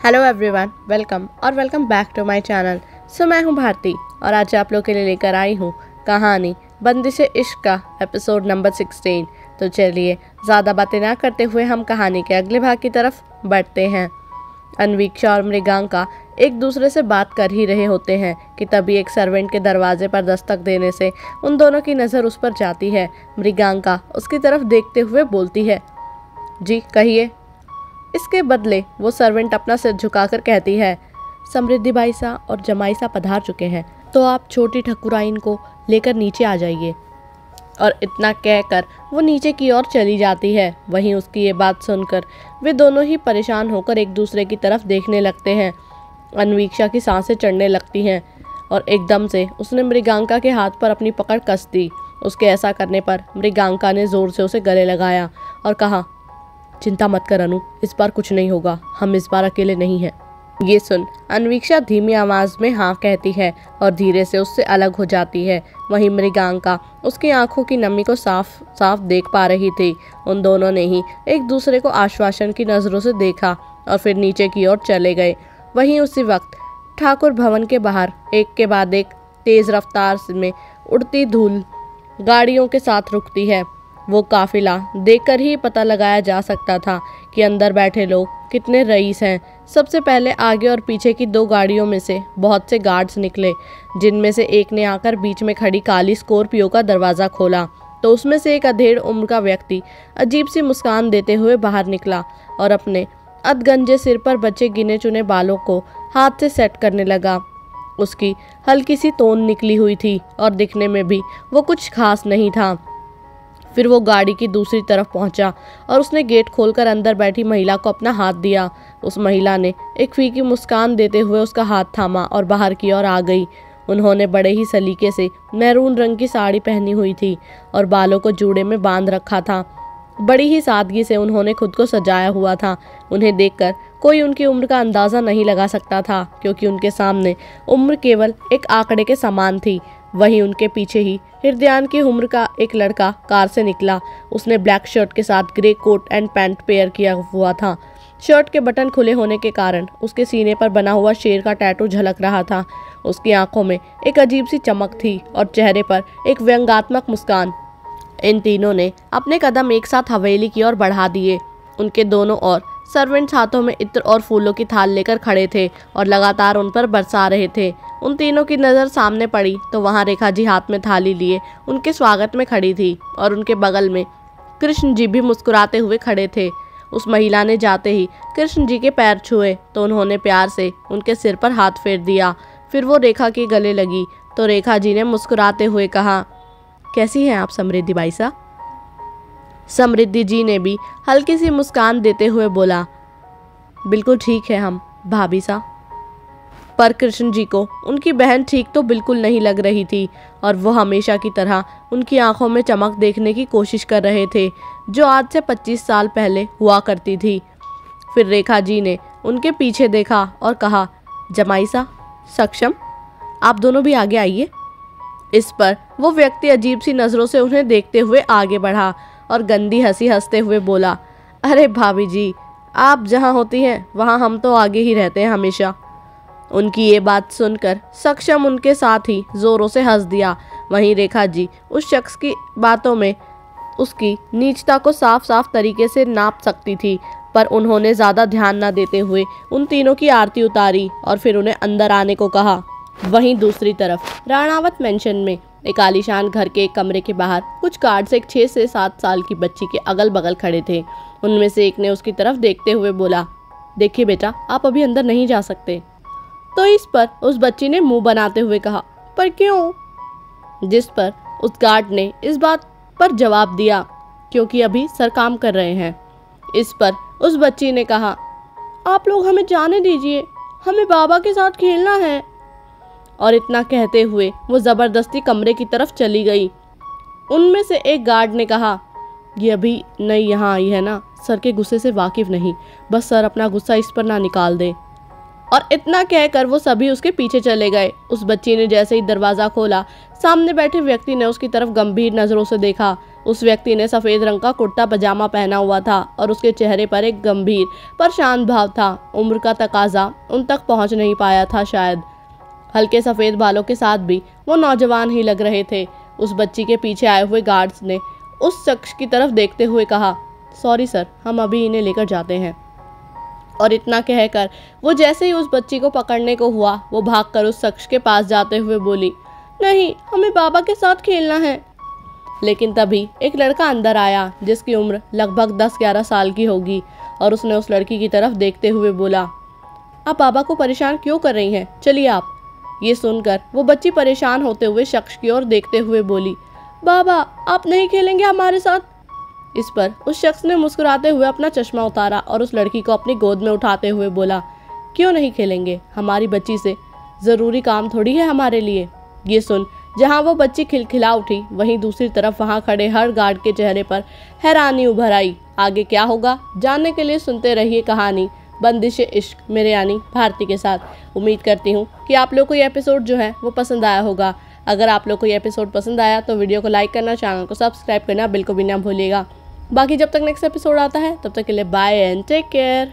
Hello everyone welcome और welcome back to my channel so मैं हूँ भारती और आज आप लोग के लिए लेकर आई हूँ कहानी बंदिश इश्क का एपिसोड नंबर 16 तो चलिए, ज़्यादा बातें ना करते हुए हम कहानी के अगले भाग की तरफ़ बढ़ते हैं। अनवीक्षा और मृगांका एक दूसरे से बात कर ही रहे होते हैं कि तभी एक सर्वेंट के दरवाजे पर दस्तक देने से उन दोनों की नज़र उस पर जाती है। मृगांका उसकी तरफ़ देखते हुए बोलती है, जी, कहिए। इसके बदले वो सर्वेंट अपना सिर झुकाकर कहती है, समृद्धि बाई सा और जमाई सा पधार चुके हैं तो आप छोटी ठकुराइन को लेकर नीचे आ जाइए। और इतना कहकर वो नीचे की ओर चली जाती है। वहीं उसकी ये बात सुनकर वे दोनों ही परेशान होकर एक दूसरे की तरफ़ देखने लगते हैं। अनवीक्षा की साँसें चढ़ने लगती हैं और एकदम से उसने मृगांका के हाथ पर अपनी पकड़ कस दी। उसके ऐसा करने पर मृगांका ने ज़ोर से उसे गले लगाया और कहा चिंता मत कर अनु, इस बार कुछ नहीं होगा, हम इस बार अकेले नहीं हैं। ये सुन, अनवीक्षा धीमी आवाज़ में हाँ कहती है और धीरे से उससे अलग हो जाती है। वहीं मृगांका, उसकी आँखों की नमी को साफ़ साफ़ देख पा रही थी। उन दोनों ने ही एक दूसरे को आश्वासन की नज़रों से देखा और फिर नीचे की ओर चले गए। वहीं उसी वक्त, ठाकुर भवन के बाहर, एक के बाद एक तेज रफ्तार में उड़ती धूल गाड़ियों के साथ रुकती है। वो काफिला देखकर ही पता लगाया जा सकता था कि अंदर बैठे लोग कितने रईस हैं। सबसे पहले आगे और पीछे की दो गाड़ियों में से बहुत से गार्ड्स निकले, जिनमें से एक ने आकर बीच में खड़ी काली स्कॉर्पियो का दरवाज़ा खोला। तो उसमें से एक अधेड़ उम्र का व्यक्ति अजीब सी मुस्कान देते हुए बाहर निकला और अपने अधगंजे सिर पर बचे गिने चुने बालों को हाथ से सेट करने लगा। उसकी हल्की सी तोन निकली हुई थी और दिखने में भी वो कुछ खास नहीं था। फिर वो गाड़ी की दूसरी तरफ़ पहुँचा और उसने गेट खोलकर अंदर बैठी महिला को अपना हाथ दिया। उस महिला ने एक फीकी मुस्कान देते हुए उसका हाथ थामा और बाहर की ओर आ गई। उन्होंने बड़े ही सलीके से मैरून रंग की साड़ी पहनी हुई थी और बालों को जूड़े में बाँध रखा था। बड़ी ही सादगी से उन्होंने खुद को सजाया हुआ था। उन्हें देखकर कोई उनकी उम्र का अंदाज़ा नहीं लगा सकता था, क्योंकि उनके सामने उम्र केवल एक आंकड़े के समान थी। वहीं उनके पीछे ही हृदयान की उम्र का एक लड़का कार से निकला। उसने ब्लैक शर्ट के साथ grey coat and pant pair किया हुआ था। शर्ट के बटन खुले होने के कारण उसके सीने पर बना हुआ शेर का टैटू झलक रहा था। उसकी आँखों में एक अजीब सी चमक थी और चेहरे पर एक व्यंगात्मक मुस्कान। इन तीनों ने अपने कदम एक साथ हवेली की ओर बढ़ा दिए। उनके दोनों ओर सर्वेंट्स हाथों में इत्र और फूलों की थाल लेकर खड़े थे और लगातार उन पर बरसा रहे थे। उन तीनों की नज़र सामने पड़ी तो वहाँ रेखा जी हाथ में थाली लिए उनके स्वागत में खड़ी थी और उनके बगल में कृष्ण जी भी मुस्कुराते हुए खड़े थे। उस महिला ने जाते ही कृष्ण जी के पैर छुए तो उन्होंने प्यार से उनके सिर पर हाथ फेर दिया। फिर वो रेखा के गले लगी तो रेखा जी ने मुस्कुराते हुए कहा, कैसी हैं आप समृद्धि बाई सा समृद्धि जी ने भी हल्की सी मुस्कान देते हुए बोला, बिल्कुल ठीक है हम, भाभी सा। पर कृष्ण जी को उनकी बहन ठीक तो बिल्कुल नहीं लग रही थी और वो हमेशा की तरह उनकी आँखों में चमक देखने की कोशिश कर रहे थे, जो आज से 25 साल पहले हुआ करती थी। फिर रेखा जी ने उनके पीछे देखा और कहा, जमाई सा, सक्षम, आप दोनों भी आगे आइए। इस पर वो व्यक्ति अजीब सी नज़रों से उन्हें देखते हुए आगे बढ़ा और गंदी हँसी हँसते हुए बोला, अरे भाभी जी, आप जहाँ होती हैं, वहाँ हम तो आगे ही रहते हैं हमेशा। उनकी ये बात सुनकर सक्षम उनके साथ ही जोरों से हंस दिया। वहीं रेखा जी उस शख्स की बातों में उसकी नीचता को साफ़ साफ़ तरीके से नाप सकती थी, पर उन्होंने ज़्यादा ध्यान न देते हुए उन तीनों की आरती उतारी और फिर उन्हें अंदर आने को कहा। वहीं दूसरी तरफ़, राणावत मेंशन में एक आलीशान घर के एक कमरे के बाहर कुछ गार्ड्स एक छः से सात साल की बच्ची के अगल बगल खड़े थे। उनमें से एक ने उसकी तरफ़ देखते हुए बोला, देखिए बेटा, आप अभी अंदर नहीं जा सकते। तो इस पर उस बच्ची ने मुँह बनाते हुए कहा, पर क्यों? जिस पर उस गार्ड ने इस बात पर जवाब दिया, क्योंकि अभी सर काम कर रहे हैं। इस पर उस बच्ची ने कहा, आप लोग हमें जाने दीजिए। हमें बाबा के साथ खेलना है। और इतना कहते हुए वो ज़बरदस्ती कमरे की तरफ़ चली गई। उनमें से एक गार्ड ने कहा, ये अभी नई यहाँ आई है ना? सर के गुस्से से वाकिफ नहीं। बस सर, अपना गुस्सा इस पर ना निकाल दे। और इतना कहकर वो सभी उसके पीछे चले गए। उस बच्ची ने जैसे ही दरवाज़ा खोला, सामने बैठे व्यक्ति ने उसकी तरफ़ गंभीर नज़रों से देखा। उस व्यक्ति ने सफ़ेद रंग का कुर्ता पजामा पहना हुआ था और उसके चेहरे पर एक गंभीर पर शांत भाव था। उम्र का तकाजा उन तक पहुँच नहीं पाया था शायद। हल्के सफ़ेद बालों के साथ भी वो नौजवान ही लग रहे थे। उस बच्ची के पीछे आए हुए गार्ड्स ने उस शख्स की तरफ़ देखते हुए कहा सॉरी सर हम अभी इन्हें लेकर जाते हैं। और इतना कहकर वो जैसे ही उस बच्ची को पकड़ने को हुआ, वो भागकर उस शख्स के पास जाते हुए बोली, नहीं, हमें बाबा के साथ खेलना है। लेकिन तभी एक लड़का अंदर आया, जिसकी उम्र लगभग दस ग्यारह साल की होगी, और उसने उस लड़की की तरफ़ देखते हुए बोला, आप बाबा को परेशान क्यों कर रही हैं? चलिए आप। ये सुनकर वो बच्ची परेशान होते हुए शख्स की ओर देखते हुए बोली, बाबा, आप नहीं खेलेंगे हमारे साथ? इस पर उस शख्स ने मुस्कुराते हुए अपना चश्मा उतारा और उस लड़की को अपनी गोद में उठाते हुए बोला, क्यों नहीं खेलेंगे हमारी बच्ची से? ज़रूरी काम थोड़ी है हमारे लिए। ये सुन जहाँ वो बच्ची खिलखिला उठी, वहीं दूसरी तरफ़ वहाँ खड़े हर गार्ड के चेहरे पर हैरानी उभर आई। आगे क्या होगा? जानने के लिए सुनते रहिए कहानी, बंदिश इश्क मेरे यानी भारती के साथ। उम्मीद करती हूँ कि आप लोग को ये एपिसोड जो है, वो पसंद आया होगा। अगर आप लोग को ये एपिसोड पसंद आया तो वीडियो को लाइक करना चैनल को सब्सक्राइब करना, बिल्कुल भी ना भूलिएगा। बाकी जब तक नेक्स्ट एपिसोड आता है, तब तक के लिए बाय एंड टेक केयर